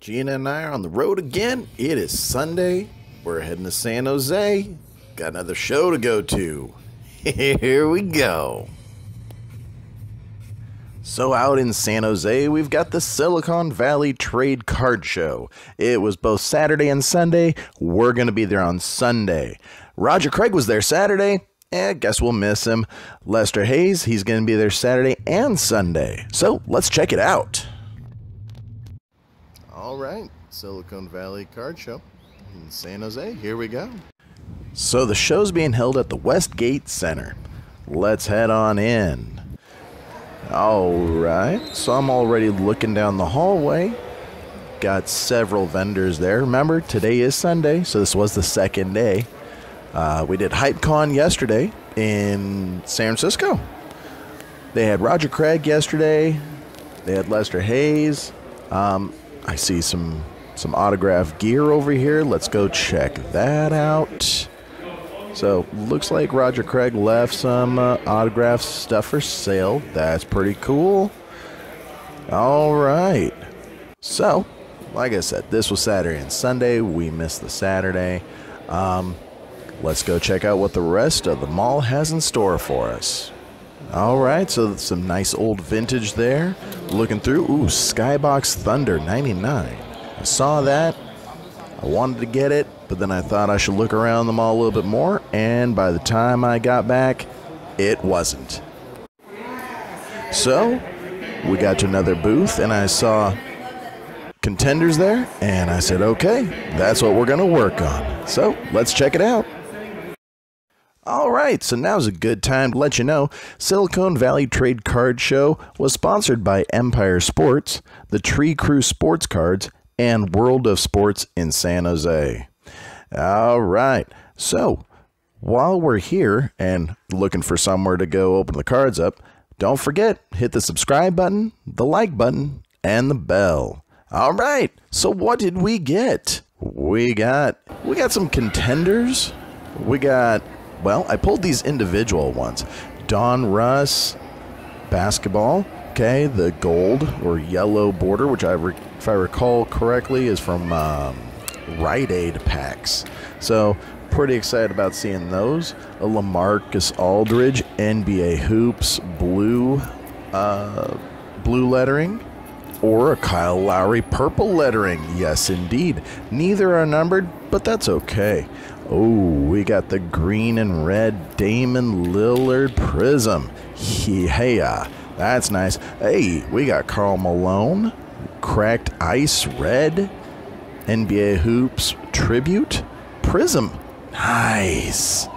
Gina and I are on the road again. It is Sunday. We're heading to San Jose. Got another show to go to. Here we go. So, out in San Jose, we've got the Silicon Valley Trade Card Show. It was both Saturday and Sunday. We're going to be there on Sunday. Roger Craig was there Saturday. Eh, guess we'll miss him. Lester Hayes, he's going to be there Saturday and Sunday. So, let's check it out. All right, Silicon Valley Card Show in San Jose. Here we go. So the show's being held at the Westgate Center. Let's head on in. All right, so I'm already looking down the hallway. Got several vendors there. Remember, today is Sunday, so this was the second day. Uh, we did HypeCon yesterday in San Francisco. They had Roger Craig yesterday. They had Lester Hayes. Um, I see some some autograph gear over here. Let's go check that out. So looks like Roger Craig left some uh, autograph stuff for sale. That's pretty cool. All right. So, like I said, this was Saturday and Sunday. We missed the Saturday. Um, let's go check out what the rest of the mall has in store for us. All right, so some nice old vintage there. Looking through, ooh, Skybox Thunder 99. I saw that. I wanted to get it, but then I thought I should look around the mall a little bit more, and by the time I got back, it wasn't. So, we got to another booth, and I saw contenders there, and I said, okay, that's what we're to work on. So, let's check it out. All right, so now's a good time to let you know Silicon Valley Trade Card Show was sponsored by Empire Sports, the Tree Crew Sports Cards, and World of Sports in San Jose. All right, so while we're here and looking for somewhere to go open the cards up, don't forget hit the subscribe button, the like button, and the bell. All right, so what did we get? We got we got some contenders. We got well, I pulled these individual ones. Donruss, basketball. Okay, the gold or yellow border, which I, if I recall correctly, is from um, Rite Aid packs. So pretty excited about seeing those. A LaMarcus Aldridge NBA hoops blue, uh, blue lettering. Or a Kyle Lowry purple lettering. Yes, indeed. Neither are numbered, but that's okay. Oh, we got the green and red Damian Lillard Prism. Yeah, that's nice. Hey, we got Karl Malone, Cracked Ice Red, NBA Hoops Tribute Prism. Nice.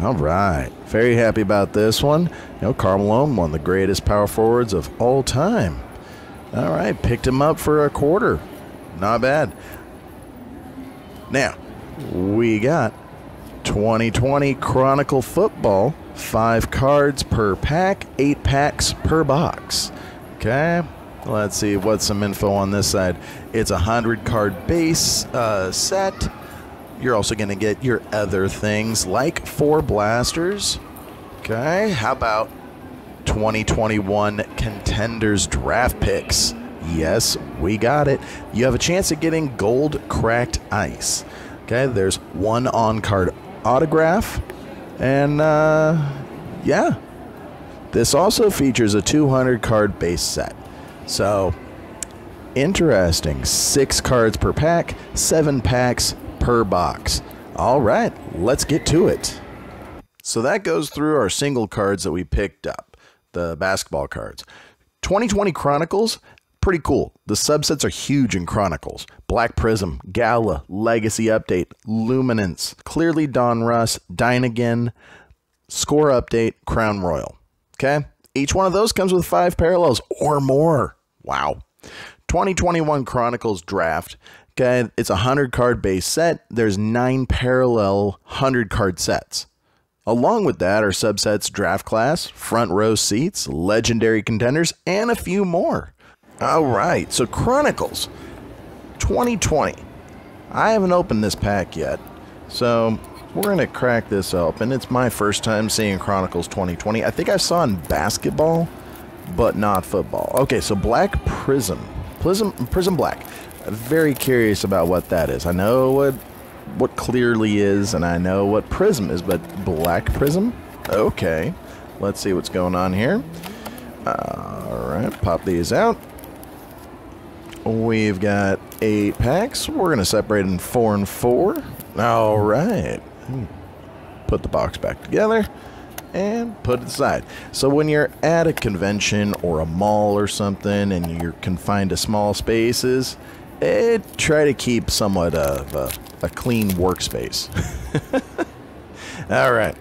All right. Very happy about this one. You know, Karl Malone, one of the greatest power forwards of all time. All right, picked him up for a quarter. Not bad. Now, we got 2020 Chronicle Football, five cards per pack, eight packs per box. Okay, let's see what's some info on this side. It's a hundred card base uh, set. You're also going to get your other things like four blasters. Okay, how about 2021 contenders draft picks? Yes, we got it. You have a chance at getting gold cracked ice. Okay, there's one on card autograph. And uh, yeah, this also features a 200 card base set. So interesting. Six cards per pack, seven packs per box. All right, let's get to it. So that goes through our single cards that we picked up, the basketball cards. 2020 Chronicles pretty cool. The subsets are huge in Chronicles. Black Prism, Gala, Legacy Update, Luminance, Clearly Donruss, Dynagon, Score Update, Crown Royal. Okay? Each one of those comes with five parallels or more. Wow. 2021 Chronicles Draft. Okay, it's a 100 card base set. There's nine parallel 100 card sets. Along with that are subsets Draft Class, Front Row Seats, Legendary Contenders, and a few more. All right, so Chronicles 2020. I haven't opened this pack yet, so we're going to crack this open. It's my first time seeing Chronicles 2020. I think I saw in basketball, but not football. Okay, so Black Prism. Prism, Prism Black. Very curious about what that is. I know what what clearly is, and I know what prism is, but black prism? Okay. Let's see what's going on here. Alright, pop these out. We've got eight packs. We're going to separate in four and four. Alright. Put the box back together and put it aside. So when you're at a convention or a mall or something and you're confined to small spaces, eh, try to keep somewhat of a, a clean workspace. All right.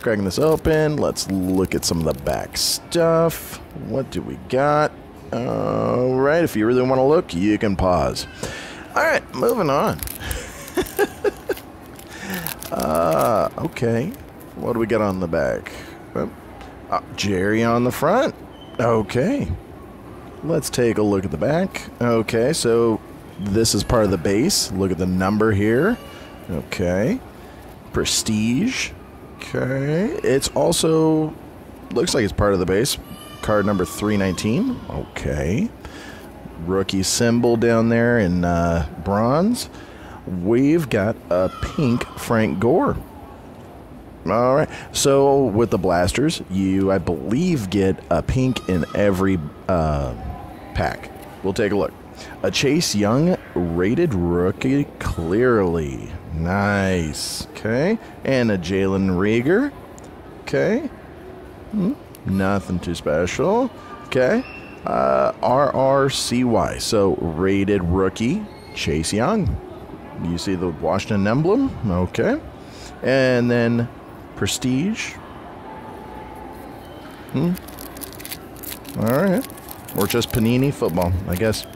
Cracking this open. Let's look at some of the back stuff. What do we got? All right. If you really want to look, you can pause. All right. Moving on. uh, okay. What do we got on the back? Uh, Jerry on the front. Okay. Let's take a look at the back. Okay, so this is part of the base. Look at the number here. Okay. Prestige. Okay. It's also looks like it's part of the base. Card number 319. Okay. Rookie symbol down there in uh, bronze. We've got a pink Frank Gore. All right. So with the blasters, you, I believe, get a pink in every uh, pack. We'll take a look. A Chase Young rated rookie clearly. Nice. Okay. And a Jalen Reagor. Okay. Hmm. Nothing too special. Okay. Uh, RRCY. So rated rookie Chase Young. You see the Washington emblem? Okay. And then Prestige. Hmm. All right. Or just Panini football, I guess.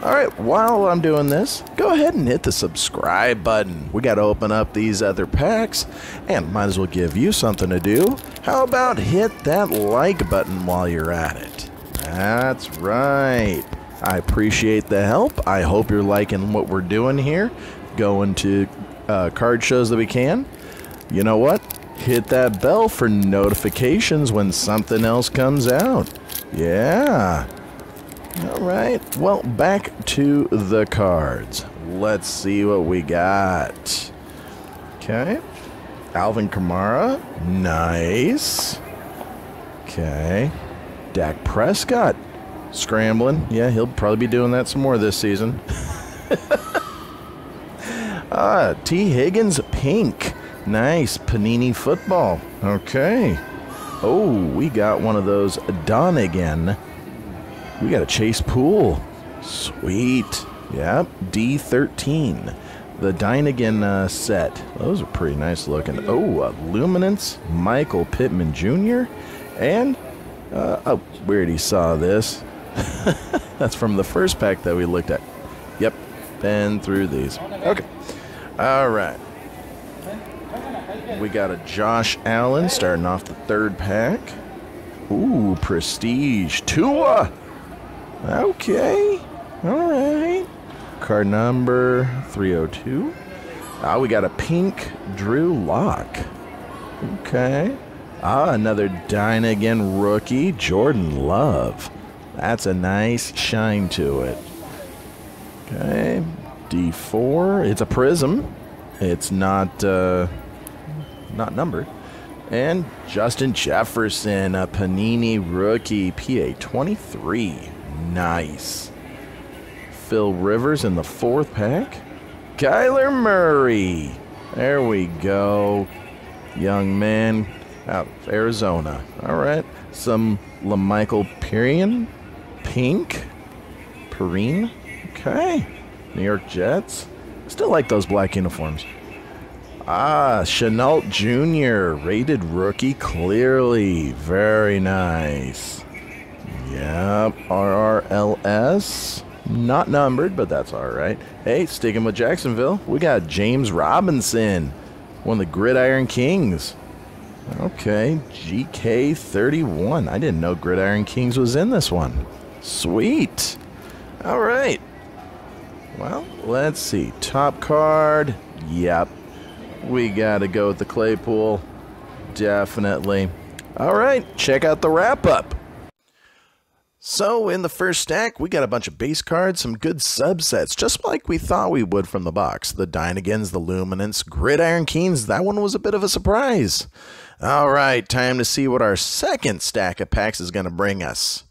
All right, while I'm doing this, go ahead and hit the subscribe button. We got to open up these other packs, and might as well give you something to do. How about hit that like button while you're at it? That's right. I appreciate the help. I hope you're liking what we're doing here, going to uh, card shows that we can. You know what? Hit that bell for notifications when something else comes out. Yeah. All right. Well, back to the cards. Let's see what we got. Okay. Alvin Kamara. Nice. Okay. Dak Prescott. Scrambling. Yeah, he'll probably be doing that some more this season. ah, Tee Higgins pink. Nice. Panini football. Okay. Oh, we got one of those Dynagon we got a Chase Pool. Sweet. Yep. D13. The Dynagon uh, set. Those are pretty nice looking. Oh, uh, Luminance, Michael Pittman Jr. And, uh, oh, we already saw this. That's from the first pack that we looked at. Yep. Been through these. Okay. All right. We got a Josh Allen starting off the third pack. Ooh, Prestige. Tua. Okay. All right. Card number 302. Ah, we got a pink Drew Lock. Okay. Ah, another Dynagon rookie, Jordan Love. That's a nice shine to it. Okay. D4. It's a prism. It's not uh, not numbered. And Justin Jefferson, a Panini rookie, PA 23. Nice. Phil Rivers in the fourth pack. Kyler Murray. There we go. Young man out of Arizona. All right. Some La'Mical Perine. Pink. Perine. Okay. New York Jets. Still like those black uniforms. Ah, Shenault Jr., rated rookie clearly. Very nice. Yep, RRLS. Not numbered, but that's all right. Hey, sticking with Jacksonville, we got James Robinson, one of the Gridiron Kings. Okay, GK31. I didn't know Gridiron Kings was in this one. Sweet. All right. Well, let's see. Top card. Yep. We got to go with the Claypool. Definitely. All right, check out the wrap up. So, in the first stack, we got a bunch of base cards, some good subsets, just like we thought we would from the box. The Dynagons, the Luminance, Gridiron Kings, that one was a bit of a surprise. All right, time to see what our second stack of packs is going to bring us.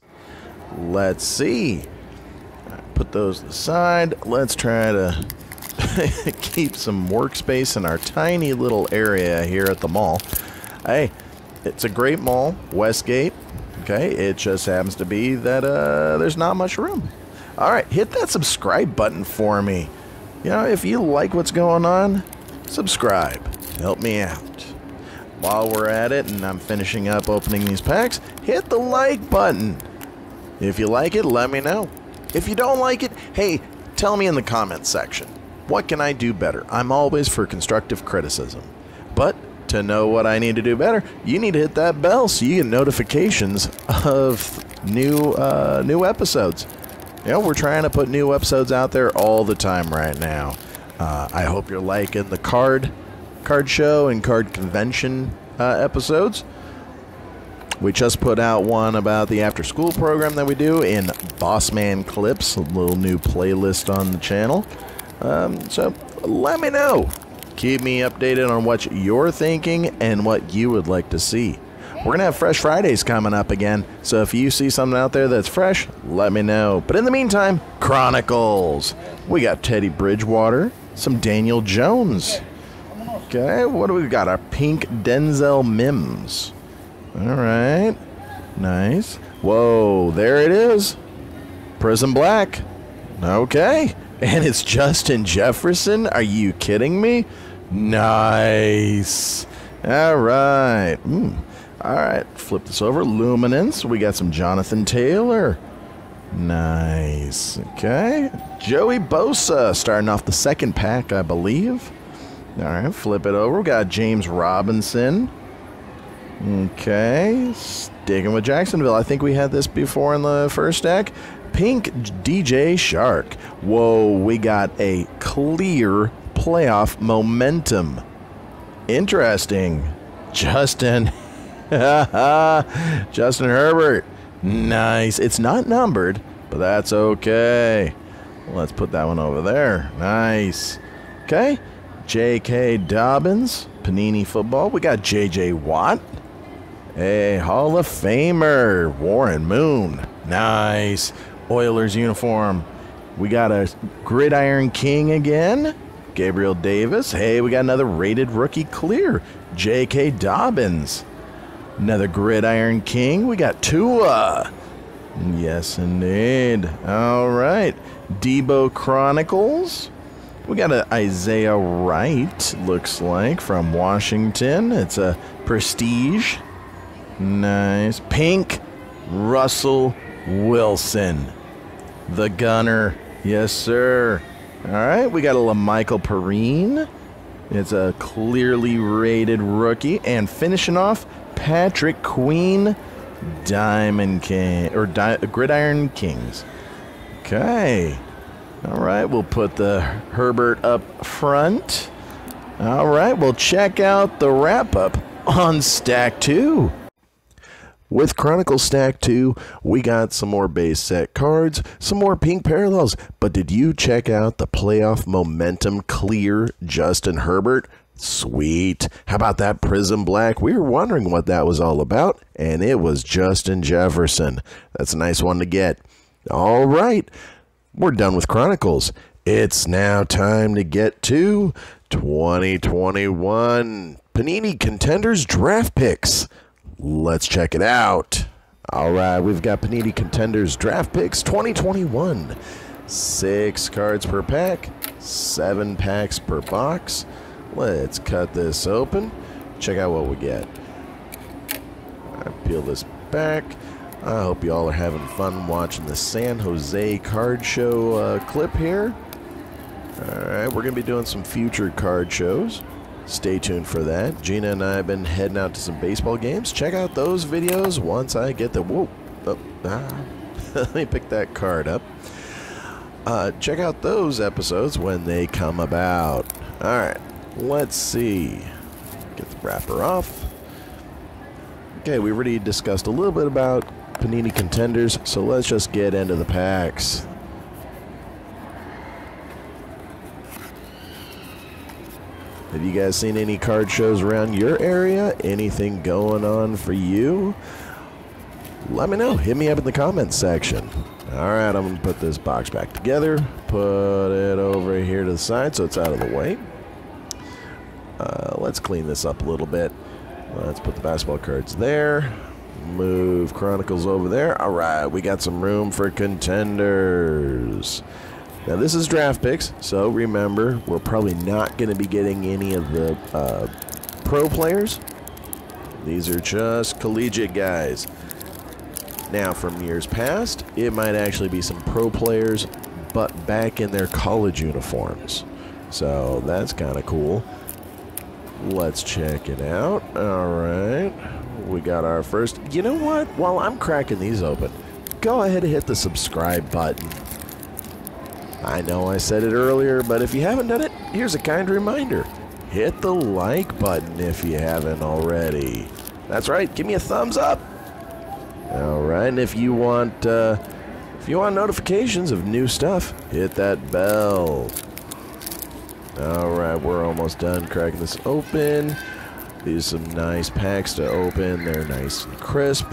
Let's see. Put those aside. Let's try to keep some workspace in our tiny little area here at the mall. Hey, it's a great mall, Westgate. Okay, it just happens to be that uh, there's not much room. All right, hit that subscribe button for me. You know, if you like what's going on, subscribe. Help me out. While we're at it and I'm finishing up opening these packs, hit the like button. If you like it, let me know. If you don't like it, hey, tell me in the comments section. What can I do better? I'm always for constructive criticism. But to know what I need to do better, you need to hit that bell so you get notifications of new uh, new episodes. You know, we're trying to put new episodes out there all the time right now. Uh, I hope you're liking the card card show and card convention uh, episodes. We just put out one about the after school program that we do in Bossman Clips, a little new playlist on the channel. Um, so let me know. Keep me updated on what you're thinking and what you would like to see. We're going to have Fresh Fridays coming up again, so if you see something out there that's fresh, let me know. But in the meantime, Chronicles. We got Teddy Bridgewater, some Daniel Jones. Okay, what do we got? Our pink Denzel Mims. All right. Nice. Whoa, there it is. Prism Black. Okay. And it's Justin Jefferson? Are you kidding me? Nice. All right. Mm. All right. Flip this over. Luminance. We got some Jonathan Taylor. Nice. Okay. Joey Bosa starting off the second pack, I believe. All right. Flip it over. We got James Robinson. Okay. Sticking with Jacksonville. I think we had this before in the first deck. Pink DJ Chark. Whoa, we got a clear playoff momentum. Interesting. Justin. Justin Herbert. Nice. It's not numbered, but that's okay. Let's put that one over there. Nice. Okay. J.K. Dobbins, Panini Football. We got J.J. Watt. A Hall of Famer, Warren Moon. Nice. Oilers uniform. We got a Gridiron King again. Gabriel Davis. Hey, we got another rated rookie clear. J.K. Dobbins. Another Gridiron King. We got Tua. Yes, indeed. All right. Deebo Chronicles. We got an Isaiah Wright, looks like, from Washington. It's a Prestige. Nice. Pink Russell Wilson. The gunner. Yes, sir. All right, we got a La'Mical Perine. It's a clearly rated rookie. And finishing off, Patrick Queen, Diamond King, or Di- Gridiron Kings. Okay. All right, we'll put the Herbert up front. All right, we'll check out the wrap up on Stack 2. With Chronicle Stack 2, we got some more base set cards, some more pink parallels, but did you check out the playoff momentum clear Justin Herbert? Sweet. How about that Prism Black? We were wondering what that was all about, and it was Justin Jefferson. That's a nice one to get. All right, we're done with Chronicles. It's now time to get to 2021 Panini Contenders Draft Picks. Let's check it out. All right, we've got Panini Contenders Draft Picks 2021. Six cards per pack, seven packs per box. Let's cut this open. Check out what we get. I peel this back. I hope you all are having fun watching the San Jose card show uh, clip here. All right, we're going to be doing some future card shows. Stay tuned for that. Gina and I have been heading out to some baseball games. Check out those videos once I get the. Whoa. Oh, ah. Let me pick that card up. Uh, check out those episodes when they come about. All right, let's see. Get the wrapper off. Okay, we already discussed a little bit about Panini contenders, so let's just get into the packs. Have you guys seen any card shows around your area? Anything going on for you? Let me know. Hit me up in the comments section. All right, I'm going to put this box back together. Put it over here to the side so it's out of the way. Uh, let's clean this up a little bit. Let's put the basketball cards there. Move Chronicles over there. All right, we got some room for contenders. Now, this is draft picks, so remember, we're probably not going to be getting any of the uh, pro players. These are just collegiate guys. Now, from years past, it might actually be some pro players, but back in their college uniforms. So that's kind of cool. Let's check it out. All right. We got our first. You know what? While I'm cracking these open, go ahead and hit the subscribe button. I know I said it earlier, but if you haven't done it, here's a kind reminder. Hit the like button if you haven't already. That's right, give me a thumbs up. All right, and if you want uh, if you want notifications of new stuff, hit that bell. All right, we're almost done cracking this open. These are some nice packs to open. They're nice and crisp.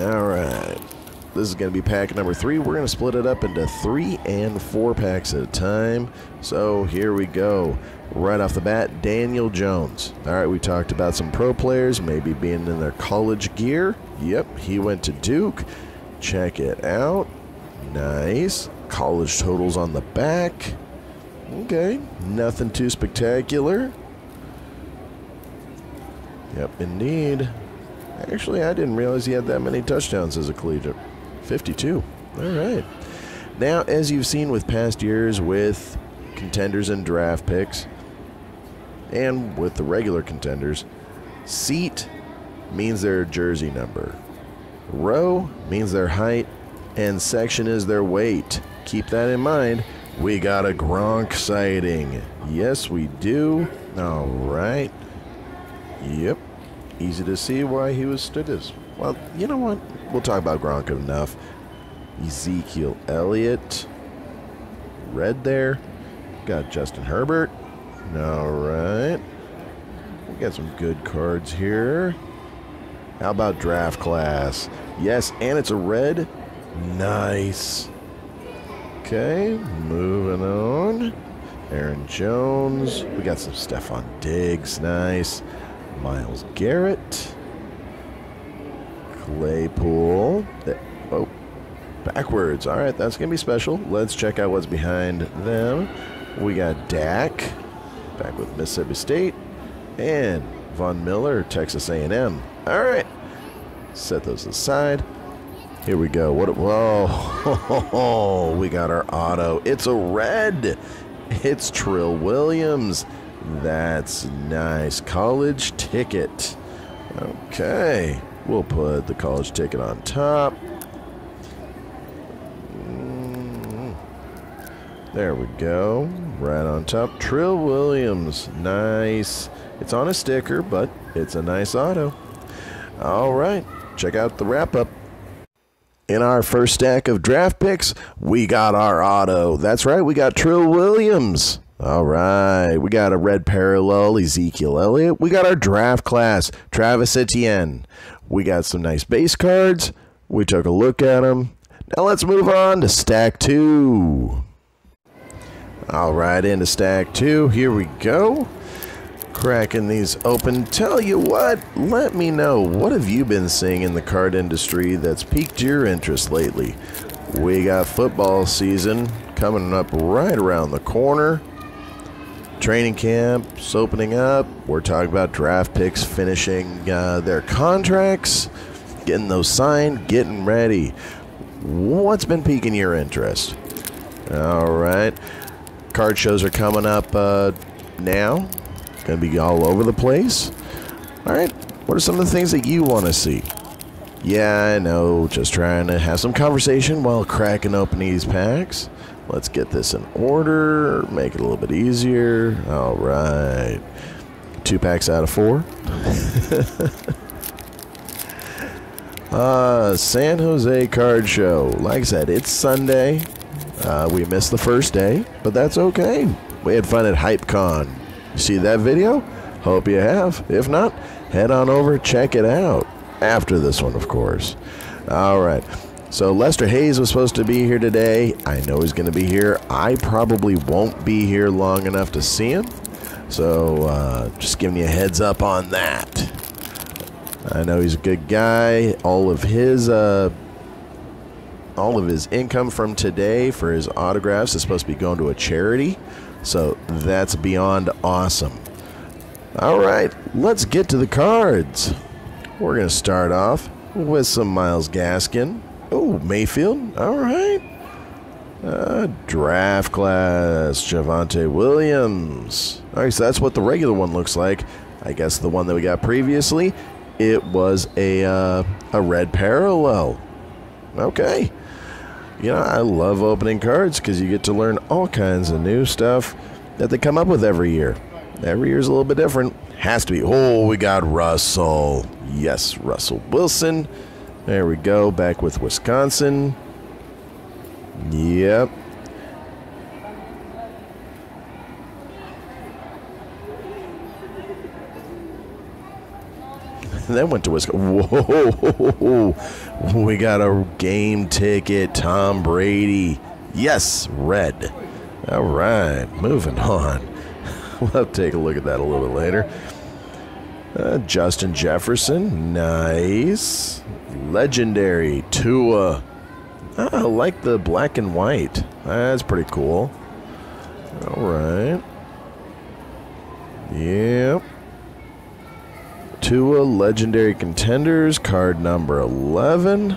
All right. This is going to be pack number three. We're going to split it up into three and four packs at a time. So here we go. Right off the bat, Daniel Jones. All right, we talked about some pro players maybe being in their college gear. Yep, he went to Duke. Check it out. Nice. College totals on the back. Okay, nothing too spectacular. Yep, indeed. Actually, I didn't realize he had that many touchdowns as a collegiate. 52. All right. Now, as you've seen with past years with contenders and draft picks, and with the regular contenders, seat means their jersey number, row means their height, and section is their weight. Keep that in mind. We got a Gronk sighting. Yes, we do. All right. Yep. Easy to see why he was stood as. Well, you know what? We'll talk about Gronk enough. Ezekiel Elliott. Red there. Got Justin Herbert. All right. We got some good cards here. How about draft class? Yes, and it's a red. Nice. Okay, moving on. Aaron Jones. We got some Stefon Diggs. Nice. Myles Garrett. Claypool. Oh, backwards. All right, that's going to be special. Let's check out what's behind them. We got Dak, back with Mississippi State, and Von Miller, Texas A&M. All right, set those aside. Here we go. What? Whoa! we got our auto. It's a red. It's Trill Williams. That's nice. College ticket. Okay. We'll put the college ticket on top. Mm. There we go. Right on top. Trill Williams. Nice. It's on a sticker, but it's a nice auto. All right. Check out the wrap up. In our first stack of draft picks, we got our auto. That's right, we got Trill Williams. All right, we got a red parallel, Ezekiel Elliott. We got our draft class, Travis Etienne. We got some nice base cards. We took a look at them. Now let's move on to stack two. All right, into stack two. Here we go cracking these open. Tell you what, let me know what have you been seeing in the card industry that's piqued your interest lately. We got football season coming up right around the corner. Training camps opening up. We're talking about draft picks finishing uh, their contracts, getting those signed, getting ready. What's been piquing your interest? All right. Card shows are coming up uh, now. Going to be all over the place. All right. What are some of the things that you want to see? Yeah, I know. Just trying to have some conversation while cracking open these packs. Let's get this in order. Make it a little bit easier. All right. two packs out of four. uh, San Jose Card Show. Like I said, it's Sunday. Uh, we missed the first day, but that's okay. We had fun at HypeCon. See that video? Hope you have. If not, head on over, check it out. After this one, of course. All right. So Lester Hayes was supposed to be here today. I know he's going to be here. I probably won't be here long enough to see him. So uh, just giving you a heads up on that. I know he's a good guy. All of his uh, all of his income from today for his autographs is supposed to be going to a charity. So that's beyond awesome. All right, let's get to the cards. We're going to start off with some Myles Gaskin. Oh, Mayfield. All right. Uh, draft class, Javonte Williams. All right, so that's what the regular one looks like. I guess the one that we got previously, it was a uh, a red parallel. Okay. You know, I love opening cards because you get to learn all kinds of new stuff that they come up with every year. Every year's a little bit different. Has to be. Oh, we got Russell. Yes, Russell Wilson. There we go. Back with Wisconsin. Yep. then went to Wisconsin. Whoa, we got a game ticket. Tom Brady. Yes, red. All right, moving on. We'll take a look at that a little bit later. Uh, Justin Jefferson, nice. Legendary Tua. Oh, I like the black and white. That's pretty cool. All right. Yep. Tua Legendary Contenders, card number 11.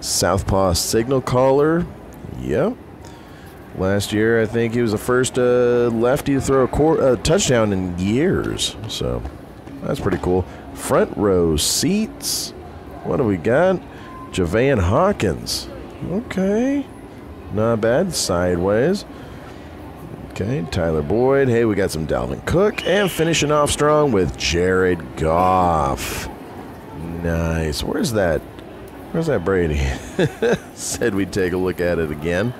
Southpaw Signal Caller. Yep. Last year, I think he was the first uh, lefty to throw a uh, touchdown in years. So that's pretty cool. Front row seats. What do we got? Javian Hawkins. Okay. Not bad. Sideways. Okay, Tyler Boyd. Hey, we got some Dalvin Cook. And finishing off strong with Jared Goff. Nice. Where's that? Where's that Brady? Said we'd take a look at it again.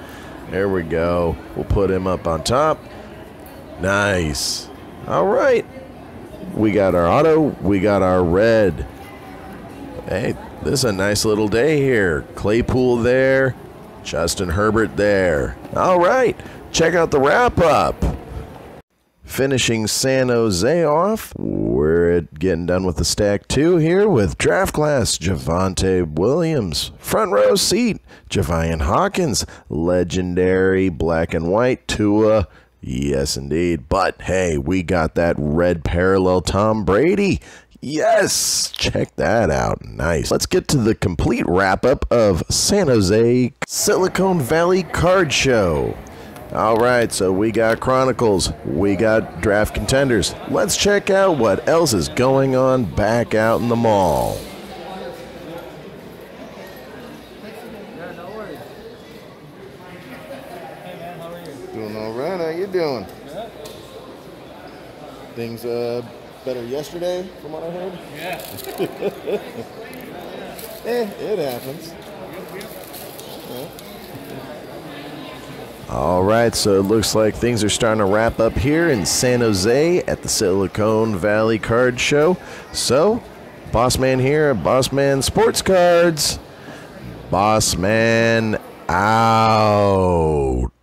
There we go. We'll put him up on top. Nice. All right. We got our auto. We got our red. Hey, this is a nice little day here. Claypool there. Justin Herbert there. All right. Check out the wrap up. Finishing San Jose off, we're getting done with the stack two here with draft class Javonte Williams, front row seat Javian Hawkins, legendary black and white Tua. Yes, indeed. But hey, we got that red parallel Tom Brady. Yes, check that out. Nice. Let's get to the complete wrap up of San Jose Silicon Valley Card Show. All right, so we got Chronicles, we got Draft Contenders. Let's check out what else is going on back out in the mall. Doing all right. How you doing? Things uh better yesterday, from what I heard. Yeah. Eh, it happens. All right, so it looks like things are starting to wrap up here in San Jose at the Silicon Valley Card Show. So, Boss Man here Boss Man Sports Cards. Boss Man out.